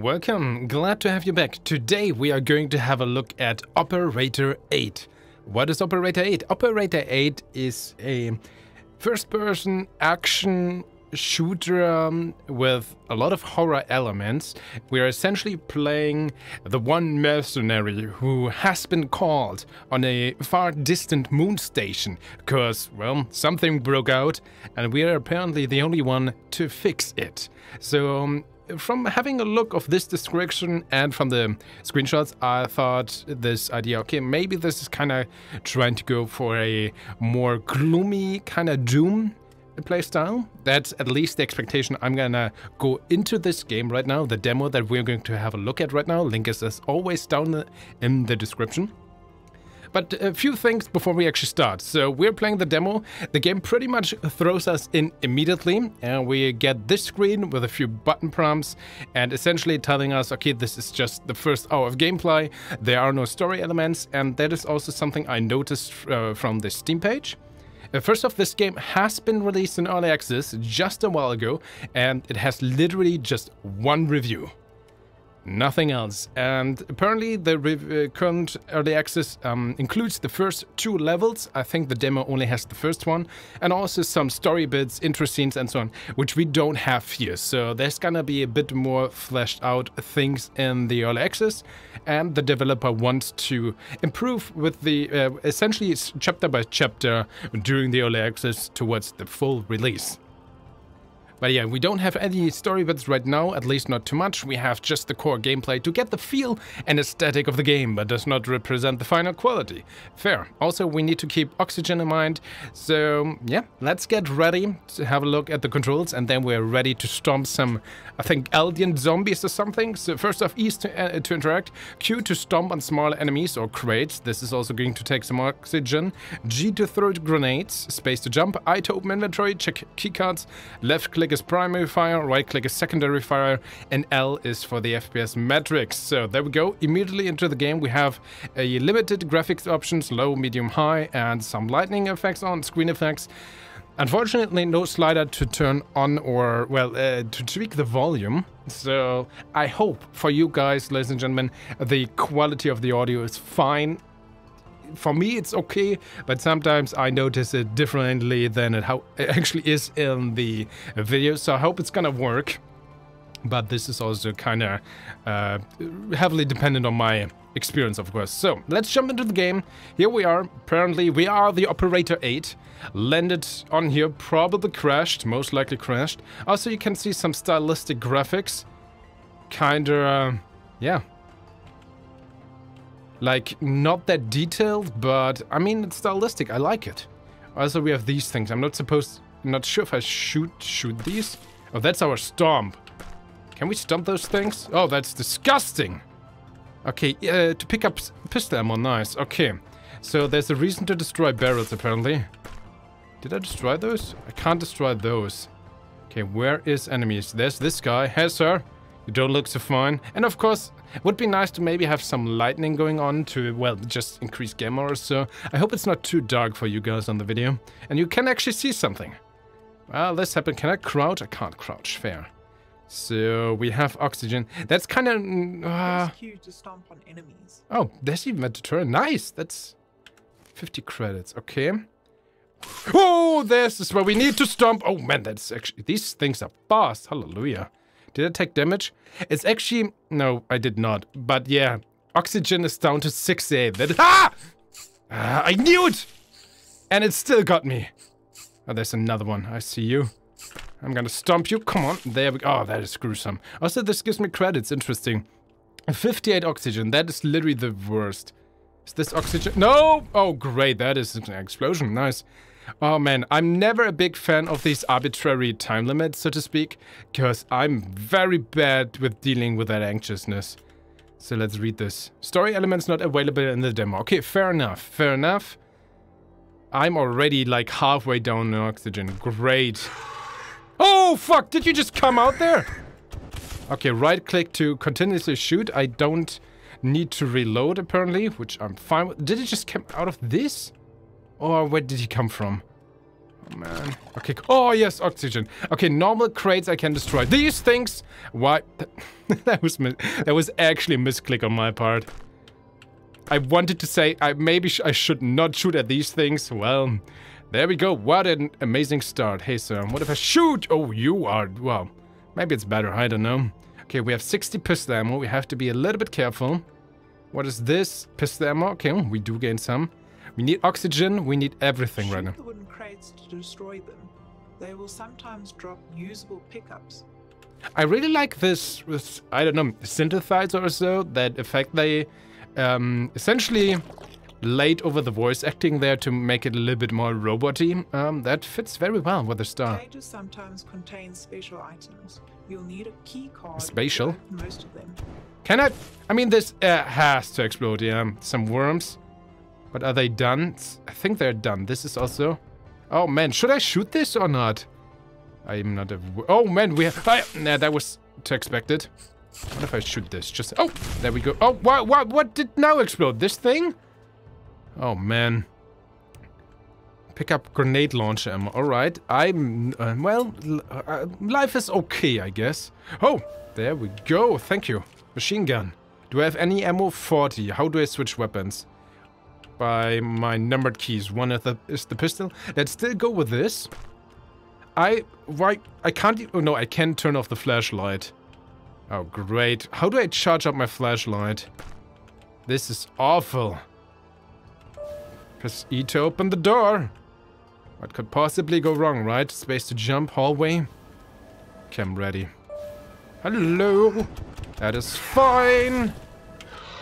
Welcome, glad to have you back. Today we are going to have a look at Operator 8. What is Operator 8? Operator 8 is a first-person action shooter um, with a lot of horror elements. We are essentially playing the one mercenary who has been called on a far distant moon station because, well, something broke out and we are apparently the only one to fix it. So, um, from having a look of this description and from the screenshots, I thought this idea, okay, maybe this is kind of trying to go for a more gloomy kind of Doom playstyle. That's at least the expectation I'm gonna go into this game right now. The demo that we're going to have a look at right now. Link is as always down in the description. But a few things before we actually start. So we're playing the demo. The game pretty much throws us in immediately and we get this screen with a few button prompts and essentially telling us, okay, this is just the first hour of gameplay. There are no story elements and that is also something I noticed uh, from the Steam page. Uh, first off, this game has been released in early access just a while ago, and it has literally just one review. Nothing else. And apparently the uh, current early access um, includes the first two levels. I think the demo only has the first one. And also some story bits, intro scenes and so on, which we don't have here. So there's gonna be a bit more fleshed out things in the early access. And the developer wants to improve with the, uh, essentially chapter by chapter during the early access towards the full release. But yeah, we don't have any story bits right now, at least not too much. We have just the core gameplay to get the feel and aesthetic of the game, but does not represent the final quality. Fair. Also, we need to keep oxygen in mind. So yeah, let's get ready to have a look at the controls and then we're ready to stomp some, I think, alien zombies or something. So first off, E to, uh, to interact, Q to stomp on smaller enemies or crates. This is also going to take some oxygen. G to throw grenades, space to jump, I to open inventory, check keycards, left click click is primary fire, right click is secondary fire, and L is for the FPS metrics. So there we go, immediately into the game we have a limited graphics options, low, medium, high, and some lightning effects on, screen effects. Unfortunately, no slider to turn on or, well, uh, to tweak the volume. So I hope for you guys, ladies and gentlemen, the quality of the audio is fine for me it's okay, but sometimes I notice it differently than it how it actually is in the video. So I hope it's gonna work. But this is also kind of uh, heavily dependent on my experience, of course. So let's jump into the game. Here we are. Apparently, we are the Operator 8. Landed on here, probably crashed, most likely crashed. Also, you can see some stylistic graphics. Kinda, uh, yeah, like, not that detailed, but I mean, it's stylistic. I like it. Also, we have these things. I'm not supposed... not sure if I shoot shoot these. Oh, that's our stomp. Can we stomp those things? Oh, that's disgusting. Okay, uh, to pick up pistol ammo, nice. Okay, so there's a reason to destroy barrels, apparently. Did I destroy those? I can't destroy those. Okay, where is enemies? There's this guy. Hey, sir. You don't look so fine. And of course, it would be nice to maybe have some lightning going on to, well, just increase gamma or so. I hope it's not too dark for you guys on the video. And you can actually see something. Well, this happened. Can I crouch? I can't crouch. Fair. So we have oxygen. That's kind of. Mm, uh, to stomp on enemies. Oh, there's even a deterrent. Nice. That's 50 credits. Okay. Oh, this is where we need to stomp. Oh man, that's actually these things are fast. Hallelujah. Did I take damage? It's actually... No, I did not. But yeah, oxygen is down to 68. That... Ah! ah! I knew it! And it still got me. Oh, there's another one. I see you. I'm gonna stomp you. Come on. There we go. Oh, that is gruesome. Also, this gives me credits. Interesting. 58 oxygen. That is literally the worst. Is this oxygen? No! Oh, great. That is an explosion. Nice. Oh man, I'm never a big fan of these arbitrary time limits, so to speak, because I'm very bad with dealing with that anxiousness. So let's read this. Story elements not available in the demo. Okay, fair enough, fair enough. I'm already like halfway down in oxygen. Great. Oh, fuck, did you just come out there? Okay, right click to continuously shoot. I don't need to reload apparently, which I'm fine with. Did it just come out of this? Or where did he come from? Oh, man. Okay. Oh, yes, oxygen. Okay, normal crates I can destroy. These things... Why? that was that was actually a misclick on my part. I wanted to say I maybe sh I should not shoot at these things. Well, there we go. What an amazing start. Hey, sir, what if I shoot? Oh, you are... Well, maybe it's better. I don't know. Okay, we have 60 pistol ammo. We have to be a little bit careful. What is this? Pistol ammo? Okay, we do gain some. We need oxygen. We need everything Shoot right now. the wooden crates to destroy them. They will sometimes drop usable pickups. I really like this, with, I don't know, synthesizer or so, that effect they um, essentially laid over the voice acting there to make it a little bit more roboty. Um, that fits very well with the star. Cages sometimes contain special items. You'll need a key card. Spatial? Most of them. Can I? I mean, this uh, has to explode, yeah. Some worms. But are they done? I think they're done. This is also... Oh, man. Should I shoot this or not? I'm not a... Oh, man. We have... I, nah, that was to expected. What if I shoot this? Just... Oh, there we go. Oh, what, what, what did now explode? This thing? Oh, man. Pick up grenade launcher ammo. All right. I'm... Uh, well, uh, life is okay, I guess. Oh, there we go. Thank you. Machine gun. Do I have any ammo? 40. How do I switch weapons? By my numbered keys. One is the, is the pistol. Let's still go with this. I... Why... I can't... Oh, no. I can turn off the flashlight. Oh, great. How do I charge up my flashlight? This is awful. Press E to open the door. What could possibly go wrong, right? Space to jump, hallway. Okay, I'm ready. Hello. That is fine.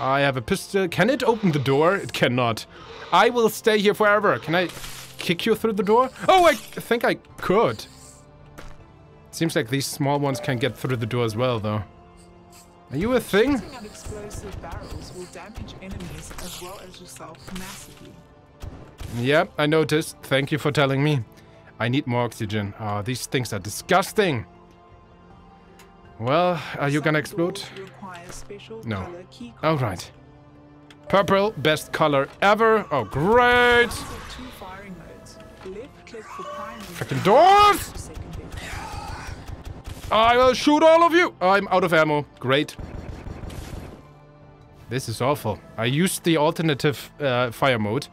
I have a pistol. Can it open the door? It cannot. I will stay here forever. Can I kick you through the door? Oh, I think I could. Seems like these small ones can get through the door as well, though. Are you a thing? Using an explosive barrels will damage enemies as well as. Yep, I noticed. Thank you for telling me. I need more oxygen. Oh, these things are disgusting. Well, are you gonna explode? doors require special No. All right. Purple, best color ever. Oh, great. These are two firing modes. Left click for primary. Frickin' doors! I will shoot all of you. I'm out of ammo. Great. This is awful. I used the alternative uh, fire mode.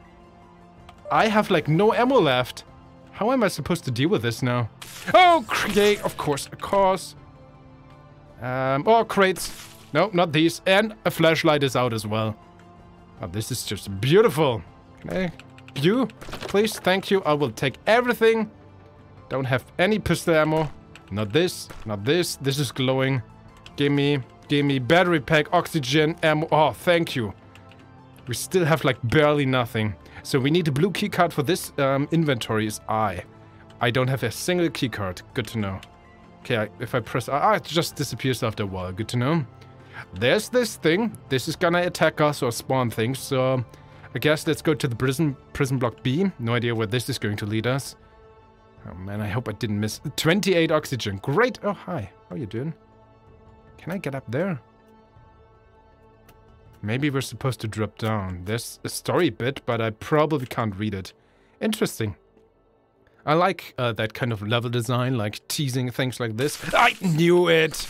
I have like no ammo left. How am I supposed to deal with this now? Oh, okay, of course, of course. Um, oh, crates. No, not these. And a flashlight is out as well. Oh, this is just beautiful. Can I? You? Please, thank you. I will take everything. Don't have any pistol ammo. Not this, not this. This is glowing. Gimme, gimme battery pack, oxygen, ammo. Oh, thank you. We still have like barely nothing. So we need a blue keycard for this um, inventory is I. I don't have a single keycard. Good to know. Okay, if I press ah, it just disappears after a while. Good to know. There's this thing. This is gonna attack us or spawn things. So I guess let's go to the prison prison block B. No idea where this is going to lead us. Oh man, I hope I didn't miss. 28 oxygen. Great. Oh, hi. How you doing? Can I get up there? Maybe we're supposed to drop down. There's a story bit, but I probably can't read it. Interesting. I like uh, that kind of level design, like teasing things like this. I knew it!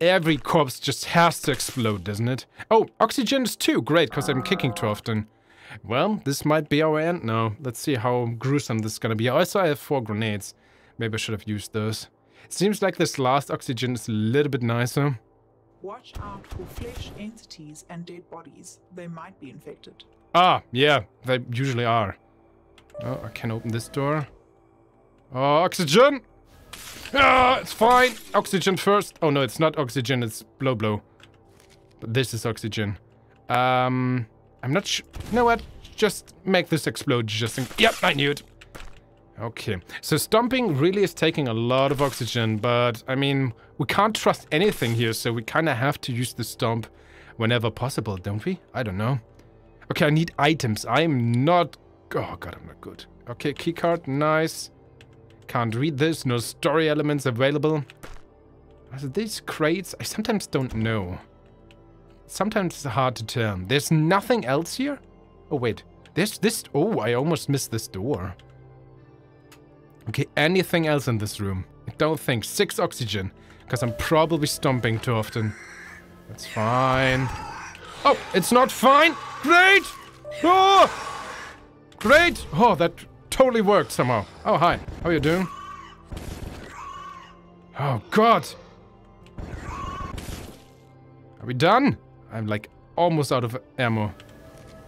Every corpse just has to explode, doesn't it? Oh, oxygen is too. Great, because I'm kicking too often. Well, this might be our end now. Let's see how gruesome this is gonna be. Also, I have four grenades. Maybe I should have used those. It seems like this last oxygen is a little bit nicer. Watch out for flesh entities and dead bodies. They might be infected. Ah, yeah, they usually are. Oh, I can open this door. Oh, oxygen! Ah, it's fine. Oxygen first. Oh no, it's not oxygen, it's blow blow. But this is oxygen. Um, I'm not sure. You know what? Just make this explode just in... Yep, I knew it. Okay, so stomping really is taking a lot of oxygen, but I mean, we can't trust anything here, so we kind of have to use the stomp whenever possible, don't we? I don't know. Okay, I need items. I'm not... Oh god, I'm not good. Okay, keycard, nice. Can't read this, no story elements available. Also, these crates, I sometimes don't know. Sometimes it's hard to tell. There's nothing else here? Oh, wait. There's this... Oh, I almost missed this door. Okay, anything else in this room? I don't think. Six oxygen. Because I'm probably stomping too often. That's fine. Oh, it's not fine! Great! Oh! Great! Oh, that totally worked somehow. Oh, hi. How are you doing? Oh, God! Are we done? I'm like almost out of ammo.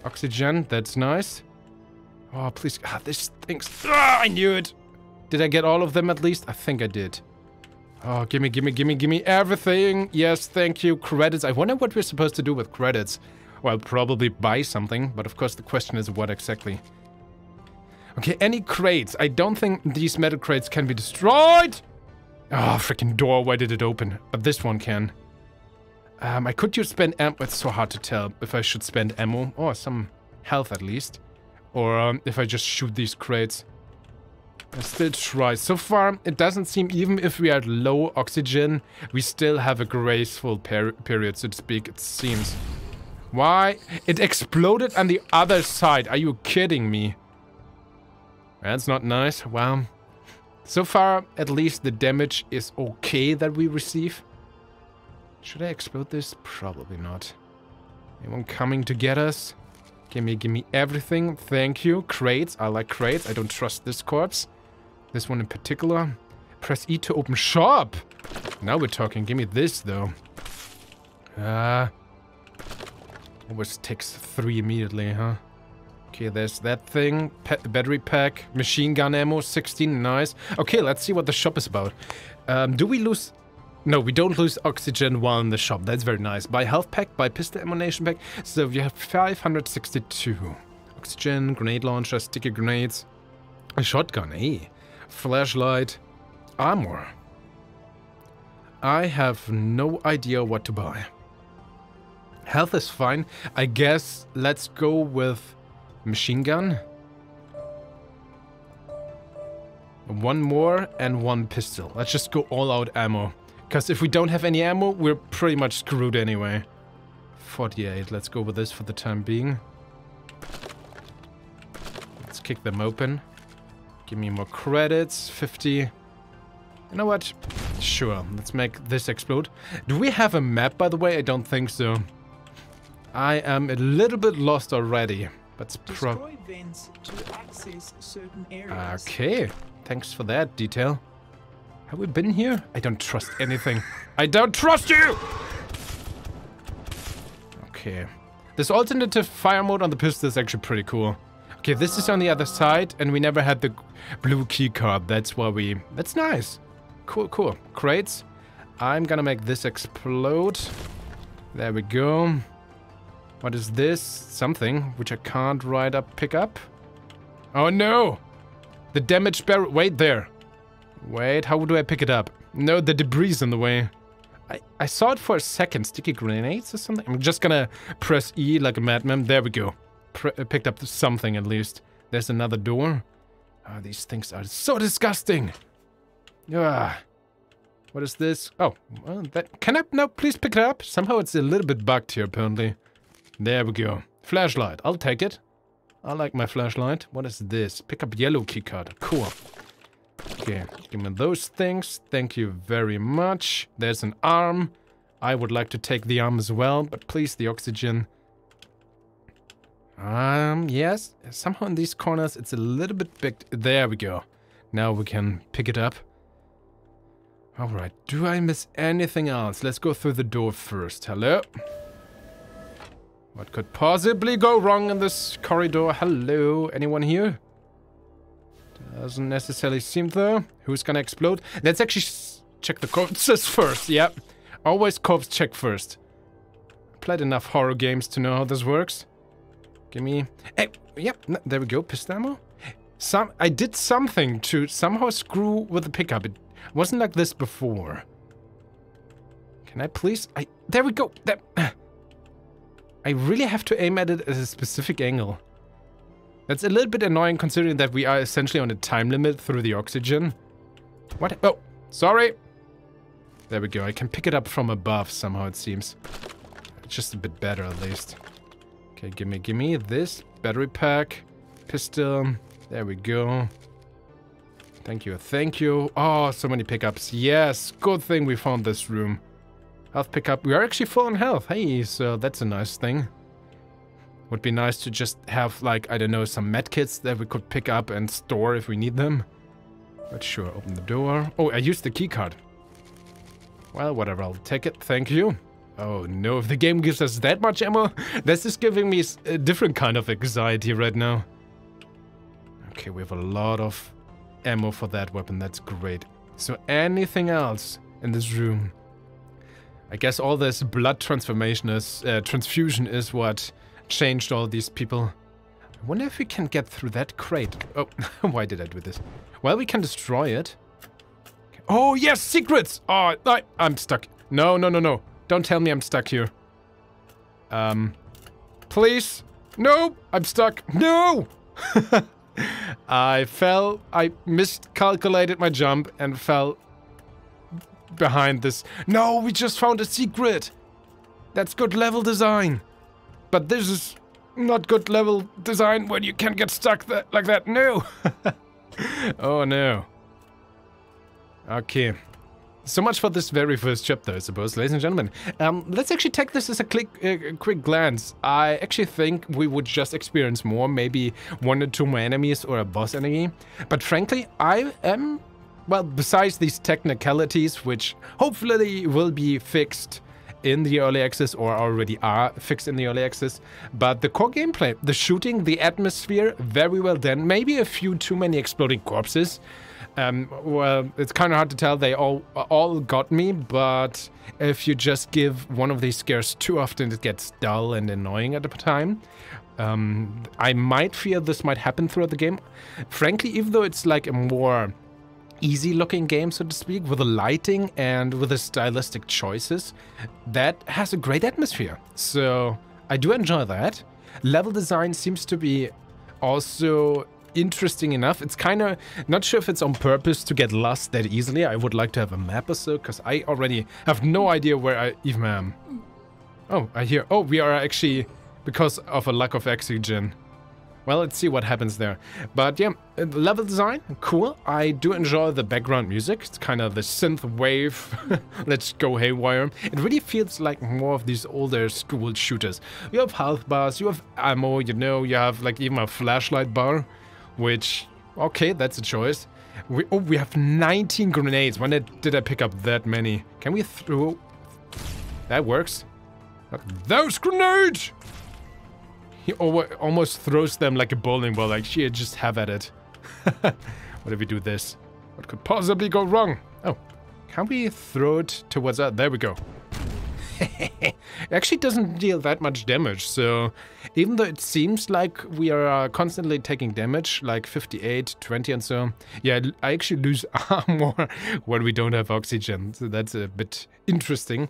Oxygen, that's nice. Oh, please. Ah, this thing's... Ah, I knew it! Did I get all of them at least? I think I did. Oh, gimme, gimme, gimme, gimme everything. Yes, thank you. Credits. I wonder what we're supposed to do with credits. Well, probably buy something, but of course the question is what exactly. Okay, any crates. I don't think these metal crates can be destroyed. Oh, freaking door. Why did it open? But this one can. Um, I could use spend ammo. It's so hard to tell if I should spend ammo or some health at least. Or um, if I just shoot these crates. I still try. So far, it doesn't seem, even if we are at low oxygen, we still have a graceful per period, so to speak, it seems. Why? It exploded on the other side. Are you kidding me? That's not nice. Well, so far, at least the damage is okay that we receive. Should I explode this? Probably not. Anyone coming to get us? Gimme, gimme everything. Thank you. Crates. I like crates. I don't trust this corpse. This one in particular. Press E to open shop. Now we're talking. Give me this, though. Uh, always takes three immediately, huh? Okay, there's that thing. battery pack. Machine gun ammo. 16. Nice. Okay, let's see what the shop is about. Um, do we lose... No, we don't lose oxygen while in the shop. That's very nice. Buy health pack, buy pistol ammunition pack. So we have 562. Oxygen, grenade launcher, sticky grenades. A shotgun, eh? flashlight, armor. I have no idea what to buy. Health is fine. I guess let's go with machine gun. One more and one pistol. Let's just go all out ammo. Because if we don't have any ammo, we're pretty much screwed anyway. 48. Let's go with this for the time being. Let's kick them open. Give me more credits. 50. You know what? Sure, let's make this explode. Do we have a map, by the way? I don't think so. I am a little bit lost already. Pro Okay, thanks for that detail. Have we been here? I don't trust anything. I don't trust you! Okay. This alternative fire mode on the pistol is actually pretty cool. Okay, this is on the other side, and we never had the blue key card. That's why we... That's nice. Cool, cool. Crates. I'm gonna make this explode. There we go. What is this? Something which I can't right up pick up. Oh no! The damaged barrel. Wait there. Wait, how do I pick it up? No, the debris in the way. I, I saw it for a second. Sticky grenades or something? I'm just gonna press E like a madman. There we go. Uh, picked up something at least. There's another door. Oh, these things are so disgusting. Ah. What is this? Oh, well, that can I no please pick it up? Somehow it's a little bit bugged here apparently. There we go. Flashlight. I'll take it. I like my flashlight. What is this? Pick up yellow keycard. Cool. Okay, give me those things. Thank you very much. There's an arm. I would like to take the arm as well, but please, the oxygen. Um, yes. Somehow in these corners it's a little bit big. There we go. Now we can pick it up. Alright, do I miss anything else? Let's go through the door first. Hello? What could possibly go wrong in this corridor? Hello? Anyone here? Doesn't necessarily seem though. Who's gonna explode? Let's actually check the corpses first. Yep. Always corpse check first. Played enough horror games to know how this works. Give me... Hey, eh, yep, there we go, pistol ammo. Some, I did something to somehow screw with the pickup. It wasn't like this before. Can I please? I There we go. That, I really have to aim at it at a specific angle. That's a little bit annoying considering that we are essentially on a time limit through the oxygen. What? Oh, sorry. There we go. I can pick it up from above somehow, it seems. Just a bit better at least. Okay, gimme, gimme this. Battery pack. Pistol. There we go. Thank you, thank you. Oh, so many pickups. Yes, good thing we found this room. Health pickup. We are actually full on health. Hey, so that's a nice thing. Would be nice to just have, like, I don't know, some medkits that we could pick up and store if we need them. But sure, open the door. Oh, I used the keycard. Well, whatever, I'll take it. Thank you. Oh no, if the game gives us that much ammo, this is giving me a different kind of anxiety right now. Okay, we have a lot of ammo for that weapon. That's great. So anything else in this room? I guess all this blood transformation is, uh, transfusion is what changed all these people. I wonder if we can get through that crate. Oh, why did I do this? Well, we can destroy it. Oh, yes, secrets! Oh, I, I'm stuck. No, no, no, no. Don't tell me I'm stuck here. Um, please? No, I'm stuck. No! I fell, I miscalculated my jump and fell behind this. No, we just found a secret. That's good level design. But this is not good level design when you can get stuck like that. No. oh no. Okay. So much for this very first chapter, I suppose, ladies and gentlemen. Um, let's actually take this as a quick, uh, quick glance. I actually think we would just experience more, maybe one or two more enemies or a boss enemy. But frankly, I am, well, besides these technicalities, which hopefully will be fixed in the early access or already are fixed in the early access. But the core gameplay, the shooting, the atmosphere, very well done. Maybe a few too many exploding corpses. Um, well, it's kind of hard to tell. They all all got me, but if you just give one of these scares too often, it gets dull and annoying at the time. Um, I might fear this might happen throughout the game. Frankly, even though it's like a more easy looking game, so to speak, with the lighting and with the stylistic choices, that has a great atmosphere. So I do enjoy that. Level design seems to be also interesting enough. It's kind of not sure if it's on purpose to get lost that easily. I would like to have a map or so because I already have no idea where I even am. Oh, I hear. Oh, we are actually because of a lack of oxygen. Well, let's see what happens there. But yeah, level design, cool. I do enjoy the background music. It's kind of the synth wave. let's go haywire. It really feels like more of these older school shooters. You have health bars, you have ammo, you know, you have like even a flashlight bar which, okay, that's a choice. We, oh, we have 19 grenades. When did I pick up that many? Can we throw... That works. Those grenades! He almost throws them like a bowling ball, like, shit, just have at it. what if we do this? What could possibly go wrong? Oh, can we throw it towards that? There we go. it actually doesn't deal that much damage, so even though it seems like we are uh, constantly taking damage, like 58, 20 and so, yeah, I actually lose armor when we don't have oxygen, so that's a bit interesting.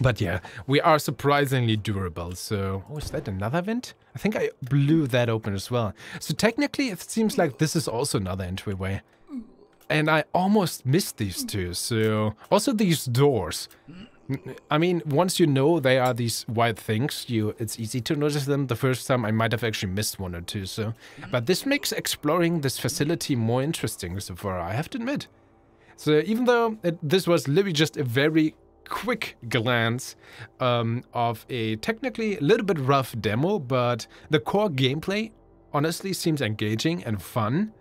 But yeah, we are surprisingly durable, so... Oh, is that another vent? I think I blew that open as well. So technically, it seems like this is also another entryway. And I almost missed these two, so... Also these doors. I mean, once you know they are these white things, you it's easy to notice them. The first time I might have actually missed one or two, so but this makes exploring this facility more interesting so far, I have to admit. So even though it, this was literally just a very quick glance um, of a technically a little bit rough demo, but the core gameplay honestly seems engaging and fun.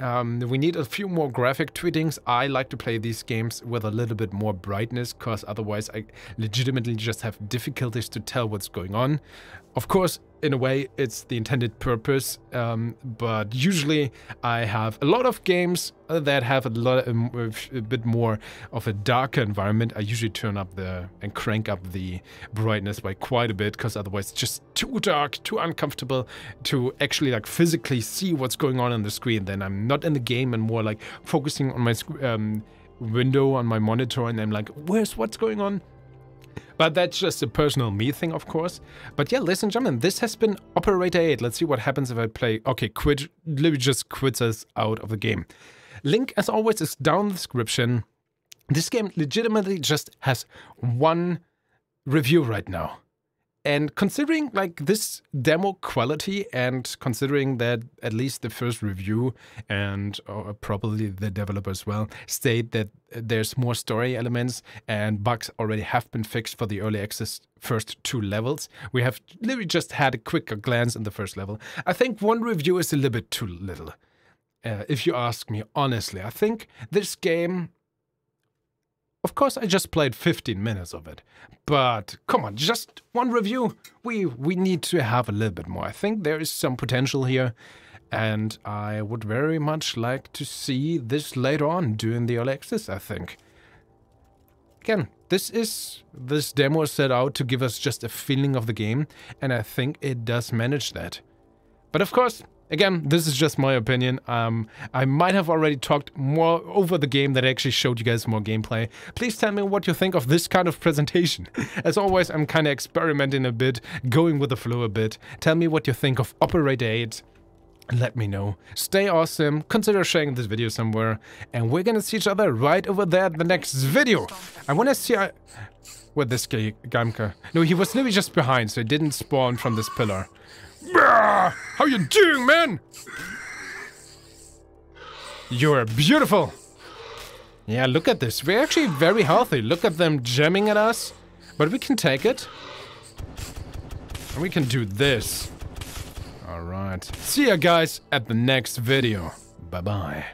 Um, we need a few more graphic tweetings. I like to play these games with a little bit more brightness because otherwise I legitimately just have difficulties to tell what's going on. Of course, in a way, it's the intended purpose, um, but usually I have a lot of games that have a lot, um, a bit more of a darker environment. I usually turn up the and crank up the brightness by quite a bit, because otherwise it's just too dark, too uncomfortable to actually like physically see what's going on on the screen. Then I'm not in the game and more like focusing on my um, window on my monitor, and I'm like, where's what's going on? But that's just a personal me thing, of course. But yeah, ladies and gentlemen, this has been Operator 8. Let's see what happens if I play... Okay, quit. Let me just quits us out of the game. Link, as always, is down in the description. This game legitimately just has one review right now. And considering like this demo quality and considering that at least the first review and uh, probably the developer as well state that there's more story elements and bugs already have been fixed for the early access first two levels. We have literally just had a quicker glance in the first level. I think one review is a little bit too little. Uh, if you ask me honestly, I think this game of course, I just played 15 minutes of it. But come on, just one review. We we need to have a little bit more. I think there is some potential here. And I would very much like to see this later on during the access, I think. Again, this is this demo is set out to give us just a feeling of the game, and I think it does manage that. But of course, Again, this is just my opinion. Um, I might have already talked more over the game that I actually showed you guys more gameplay. Please tell me what you think of this kind of presentation. As always, I'm kind of experimenting a bit, going with the flow a bit. Tell me what you think of Operator 8. Let me know. Stay awesome, consider sharing this video somewhere, and we're gonna see each other right over there in the next video. I wanna see... I uh, where this guy, Gamka. No, he was literally just behind, so he didn't spawn from this pillar. Ah, how you doing, man? You're beautiful. Yeah, look at this. We're actually very healthy. Look at them jamming at us. But we can take it. And we can do this. Alright. See ya, guys, at the next video. Bye-bye.